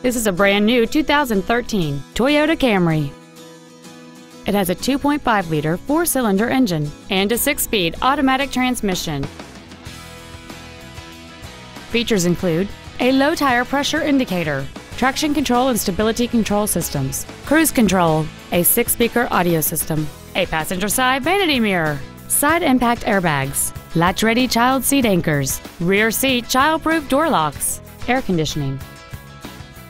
This is a brand new 2013 Toyota Camry. It has a 2.5-liter four-cylinder engine and a six-speed automatic transmission. Features include a low tire pressure indicator, traction control and stability control systems, cruise control, a six-speaker audio system, a passenger side vanity mirror, side impact airbags, latch-ready child seat anchors, rear seat child-proof door locks, air conditioning,